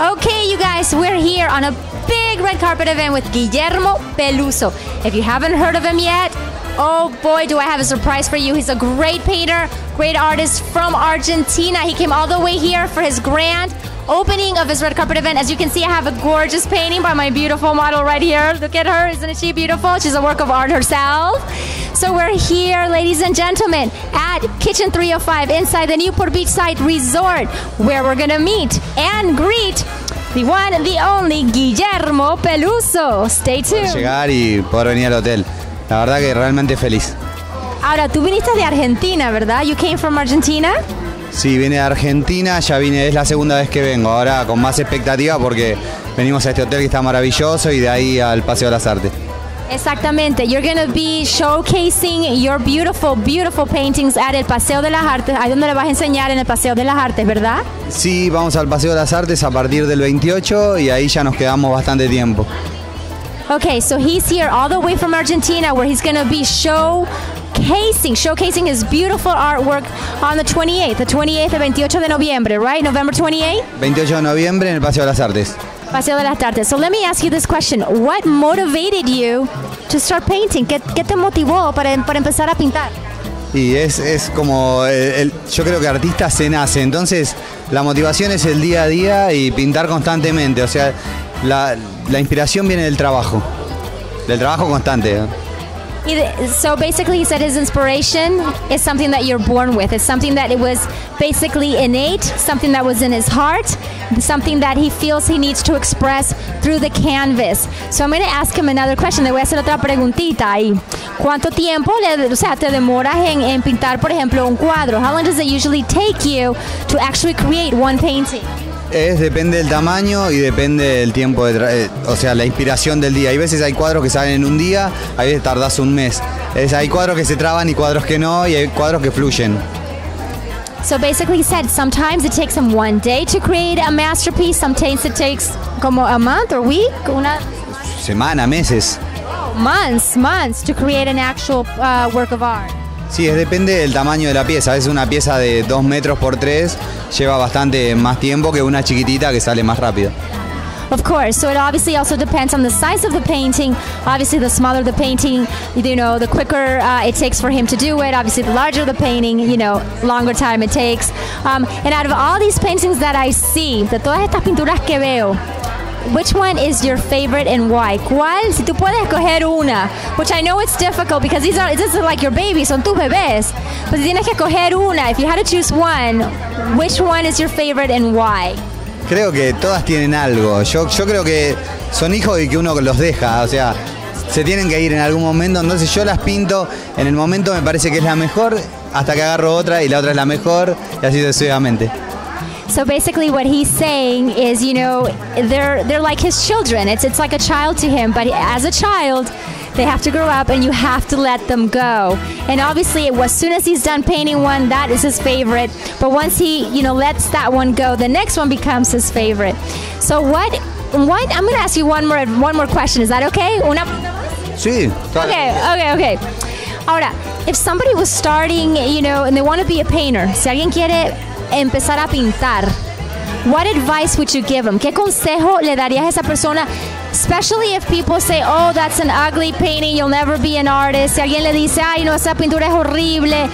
Okay, you guys, we're here on a big red carpet event with Guillermo Peluso. If you haven't heard of him yet, oh boy, do I have a surprise for you. He's a great painter, great artist from Argentina. He came all the way here for his grand opening of his red carpet event. As you can see, I have a gorgeous painting by my beautiful model right here. Look at her, isn't she beautiful? She's a work of art herself. So we're here, ladies and gentlemen, at Kitchen 305 inside the Newport Beachside Resort, where we're gonna meet and greet the one and the only Guillermo Peluso. Stay tuned. Llegar y poder venir al hotel. La verdad que realmente feliz. Ahora, tú viniste de Argentina, ¿verdad? You came from Argentina? Sí, vine de Argentina, ya vine, es la segunda vez que vengo, ahora con más expectativa porque venimos a este hotel que está maravilloso y de ahí al Paseo de las Artes. Exactamente. You're going to be showcasing your beautiful, beautiful paintings at el Paseo de las Artes. Ahí donde le vas a enseñar en el Paseo de las Artes, ¿verdad? Sí, vamos al Paseo de las Artes a partir del 28 y ahí ya nos quedamos bastante tiempo. Okay, so he's here all the way from Argentina where he's going to be showcasing, showcasing his beautiful artwork on the 28th, the 28th, the 28 de noviembre, right? November 28th? 28 de noviembre en el Paseo de las Artes. Paseo de las Artes. So let me ask you this question. What motivated you to start painting? ¿Qué, te motivó para, para empezar a pintar? Y es, es como, el- yo creo que artista se nace, entonces la motivación es el día a día y pintar constantemente, o sea, la, la inspiración viene del trabajo, del trabajo constante. ¿no? So basically, he said his inspiration is something that you're born with. It's something that it was basically innate, something that was in his heart, something that he feels he needs to express through the canvas. So I'm going to ask him another question. Le voy a hacer otra preguntita ahí. ¿Cuánto tiempo le, o sea, te demoras en, en pintar, por ejemplo, un cuadro? How long does it usually take you to actually create one painting? Es, depende del tamaño y depende del tiempo, de eh, o sea, la inspiración del día. Hay veces hay cuadros que salen en un día, hay veces tardás un mes. Es, hay cuadros que se traban y cuadros que no, y hay cuadros que fluyen. So basically, said sometimes it takes him one day to create a masterpiece. Sometimes it takes como a month or week, una Semana, meses. months, months to create an actual uh, work of art. Sí, depende del tamaño de la pieza. A veces una pieza de 2 metros por 3 lleva bastante más tiempo que una chiquitita que sale más rápido. Of course. So it obviously also depends on the size of the painting. Obviously, the smaller the painting, you know, the quicker uh, it takes for him to do it. Obviously, the larger the painting, you know, longer time it takes. Um, and out of all these paintings that I see, de todas estas pinturas que veo, which one is your favorite and why? ¿Cuál? Si tú puedes escoger una, which I know it's difficult because these are this is like your babies, son tus bebés. Si tienes que escoger una, if you had to choose one, which one is your favorite and why? Creo que todas tienen algo. Yo, yo creo que son hijos y que uno los deja. O sea, se tienen que ir en algún momento. Entonces yo las pinto. En el momento me parece que es la mejor. Hasta que agarro otra y la otra es la mejor. Y así sucesivamente. So basically, what he's saying is, you know, they're they're like his children. It's it's like a child to him, but as a child, they have to grow up, and you have to let them go. And obviously, as soon as he's done painting one, that is his favorite. But once he, you know, lets that one go, the next one becomes his favorite. So what? What? I'm going to ask you one more one more question. Is that okay? Una Sí, Okay, okay, okay. Ahora, if somebody was starting, you know, and they want to be a painter, si alguien quiere empezar a pintar, what advice would you give them? ¿Qué consejo le darías a esa persona? Especially if people say, oh, that's an ugly painting, you'll never be an artist. Si alguien le dice, ay, no, esa pintura es horrible.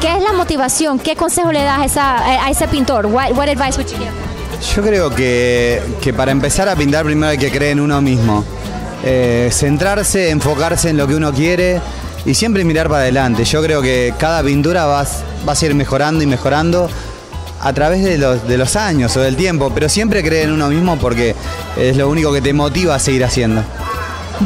¿Qué es la motivación? ¿Qué consejo le das a, ese pintor? What, advice would you give? Yo creo que, que para empezar a pintar primero hay que creer en uno mismo. Eh, centrarse, enfocarse en lo que uno quiere y siempre mirar para adelante. Yo creo que cada pintura va, a- va a ir mejorando y mejorando a través de los, de los años o del tiempo, pero siempre creer en uno mismo porque es lo único que te motiva a seguir haciendo.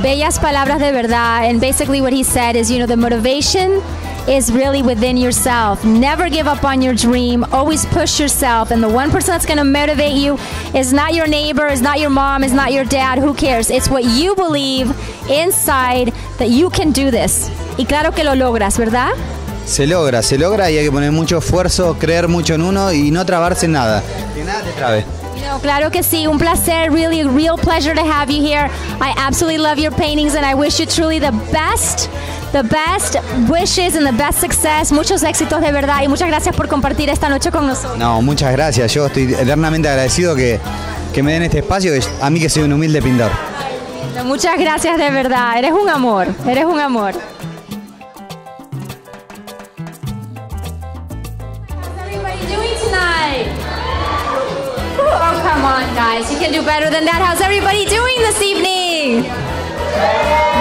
bellas palabras de verdad. And basically, what he said is, you know, the motivation is really within yourself. Never give up on your dream. Always push yourself. And the one person that's going to motivate you is not your neighbor, is not your mom, is not your dad. Who cares? It's what you believe inside that you can do this. Y claro que lo logras, ¿verdad? Se logra, se logra y hay que poner mucho esfuerzo, creer mucho en uno y no trabarse en nada. Que nada te trabe. No, claro que sí. Un placer. Really, a real pleasure to have you here. I absolutely love your paintings and I wish you truly the best, the best wishes and the best success. Muchos éxitos de verdad y muchas gracias por compartir esta noche con nosotros. No, muchas gracias. Yo estoy eternamente agradecido que, que me den este espacio, a mí que soy un humilde pintor. Muchas gracias de verdad, eres un amor, eres un amor. On, guys. You can do better than that. How's everybody doing this evening?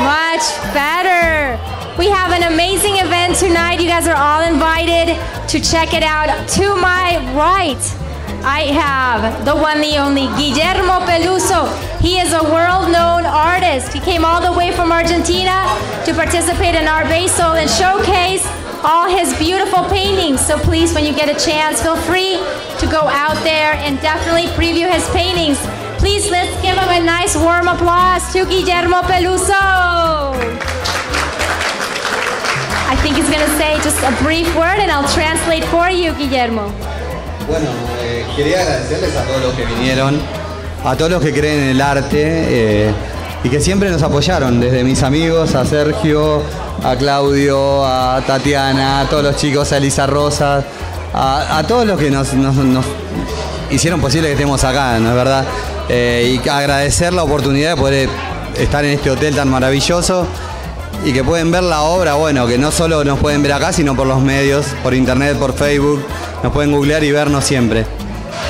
Much better. We have an amazing event tonight. You guys are all invited to check it out. To my right, I have the one, the only Guillermo Peluso. He is a world known artist. He came all the way from Argentina to participate in Art Basel and showcase all his beautiful paintings. So please, when you get a chance, feel free to go out there and definitely preview his paintings. Please let's give him a nice warm applause to Guillermo Peluso. I think he's going to say just a brief word and I'll translate for you, Guillermo. Bueno, eh, quería agradecerles a todos los que vinieron, a todos los que creen en el arte eh, y que siempre nos apoyaron, desde mis amigos, a Sergio, a Claudio, a Tatiana, a todos los chicos, a Elisa Rosas, a, todos los que nos, hicieron posible que estemos acá, ¿no es verdad? Eh, y agradecer la oportunidad de poder estar en este hotel tan maravilloso y que pueden ver la obra, bueno, que no solo nos pueden ver acá, sino por los medios, por internet, por Facebook, nos pueden googlear y vernos siempre.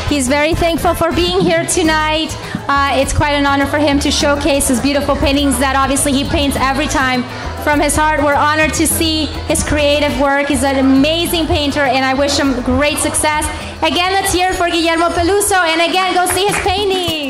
He's very thankful for being here tonight. Uh, it's quite an honor for him to showcase his beautiful paintings that obviously he paints every time from his heart. We're honored to see his creative work. He's an amazing painter, and I wish him great success. Again, let's hear for Guillermo Peluso, and again, go see his paintings.